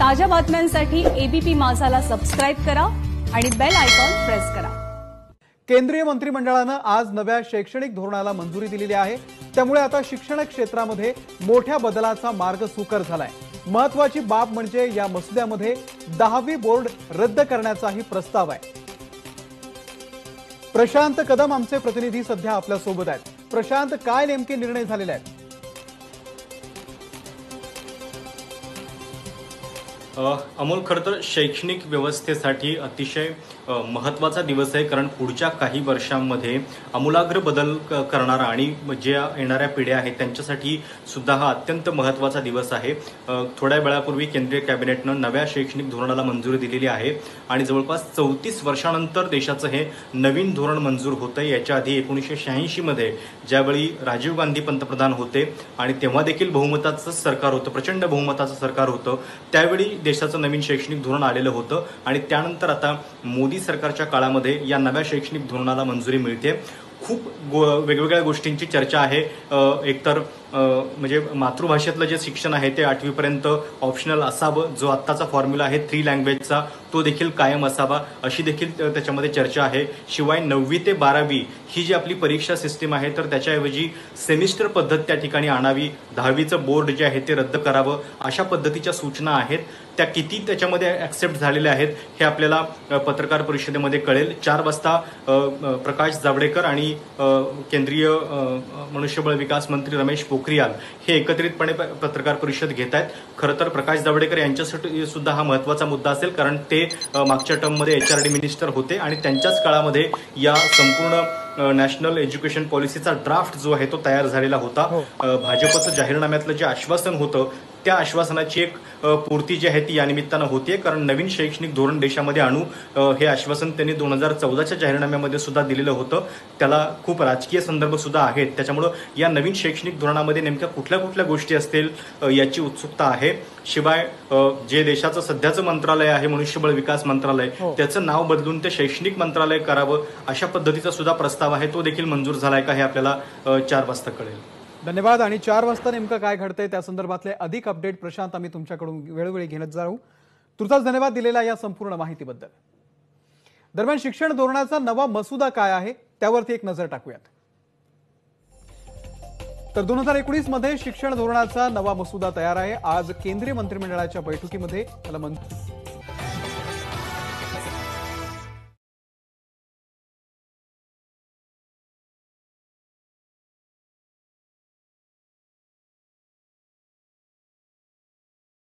ताज्या बातम्यांसाठी ABP माझाला subscribe करा आणि बेल आयकॉन प्रेस करा. केंद्रीय मंत्रिमंडळानं आज नव्या शैक्षणिक धोरणाला मंजुरी दिलेली आहे. त्यामुळे आता शिक्षण क्षेत्रामध्ये मोठ्या बदलाचा मार्ग सुकर झालाय. महत्वाची बाब म्हणजे या मसुद्यामध्ये दहावी बोर्ड रद्द करण्याचाही प्रस्ताव आहे. प्रशांत कदम आमचे प्रतिनिधी सध्या आपल्यासोबत आहेत. प्रशांत काय नेमके निर्णय झालेले आहेत? अमोल खरं तर शैक्षणिक व्यवस्थेसाठी अतिशय महत्त्वाचा दिवस आहे कारण पुढच्या काही वर्षांमध्ये आमूलाग्र बदल क- करणारा आणि ज्या येणाऱ्या पिढ्या आहेत त्यांच्यासाठी सुद्धा हा अत्यंत महत्त्वाचा दिवस आहे. थोड्या वेळापूर्वी केंद्रीय कॅबिनेटनं नव्या शैक्षणिक धोरणाला मंजुरी दिलेली आहे आणि जवळपास चौतीस वर्षानंतर देशाचं हे नवीन धोरण मंजूर होतं याच्या आधी एकोणीसशे शहाऐंशीमध्ये ज्यावेळी राजीव गांधी पंतप्रधान होते आणि तेव्हा देखील बहुमताचं सरकार होतं प्रचंड बहुमताचं सरकार होतं त्यावेळी देशाचं नवीन शैक्षणिक धोरण आलेलं होतं आणि त्यानंतर आता मोदी सरकारच्या काळामध्ये या नव्या शैक्षणिक धोरणाला मंजुरी मिळते. खूप गो वेगवेगळ्या गोष्टींची चर्चा आहे. एकतर म्हणजे मातृभाषेतलं जे शिक्षण आहे ते आठवीपर्यंत ऑप्शनल असावं जो आत्ताचा फॉर्म्युला आहे थ्री लँग्वेजचा तो देखील कायम असावा. अशी देखील त्याच्यामध्ये चर्चा आहे. शिवाय नववी ते बारावी ही जी आपली परीक्षा सिस्टीम आहे तर त्याच्याऐवजी सेमिस्टर पद्धत त्या ठिकाणी आणावी. दहावीचं बोर्ड जे आहे ते रद्द करावं. अशा पद्धतीच्या सूचना आहेत. त्या किती त्याच्यामध्ये ऍक्सेप्ट झालेल्या आहेत हे आपल्याला पत्रकार परिषदेमध्ये कळेल. चार वाजता प्रकाश जावडेकर आणि केंद्रीय मनुष्यबळ विकास मंत्री रमेश पोखरियाल हे एकत्रितपणे पत्रकार परिषद घेत आहेत खरं तर प्रकाश जावडेकर यांच्यासाठी सुद्धा हा महत्त्वाचा मुद्दा असेल कारण ते मागच्या टर्ममध्ये एच आर डी मिनिस्टर होते आणि त्यांच्याच काळामध्ये या संपूर्ण नॅशनल एज्युकेशन पॉलिसीचा ड्राफ्ट जो आहे तो तयार झालेला होता हो. भाजपचं जाहीरनाम्यातलं जे आश्वासन होतं त्या आश्वासनाची एक पूर्ती जी आहे ती या निमित्तानं होतीये. कारण नवीन शैक्षणिक धोरण देशामध्ये आणू हे आश्वासन त्यांनी दोन हजार चौदाच्या जाहीरनाम्यामध्ये सुद्धा दिलेलं होतं. त्याला खूप राजकीय संदर्भ सुद्धा आहेत. त्याच्यामुळं या नवीन शैक्षणिक धोरणामध्ये नेमक्या कुठल्या कुठल्या गोष्टी असतील याची उत्सुकता आहे. शिवाय जे देशाचं सध्याचं मंत्रालय आहे मनुष्यबळ विकास मंत्रालय हो. त्याचं नाव बदलून ते शैक्षणिक मंत्रालय करावं अशा पद्धतीचा सुद्धा प्रस्ताव आहे. तो देखील मंजूर झालाय का हे आपल्याला चार वाजता कळेल. धन्यवाद. आणि चार वाजता नेमकं काय घडतंय त्या संदर्भातले अधिक अपडेट प्रशांत आम्ही तुमच्याकडून वेळोवेळी घेत जाऊ. तुर्तास धन्यवाद दिलेल्या या संपूर्ण माहितीबद्दल. दरम्यान शिक्षण धोरणाचा नवा मसुदा काय आहे त्यावरती एक नजर टाकूयात. तर दोन हजार एकोणीसमध्ये शिक्षण धोरणाचा नवा मसुदा तयार आहे. आज केंद्रीय मंत्रिमंडळाच्या बैठकीमध्ये त्याला मंत्री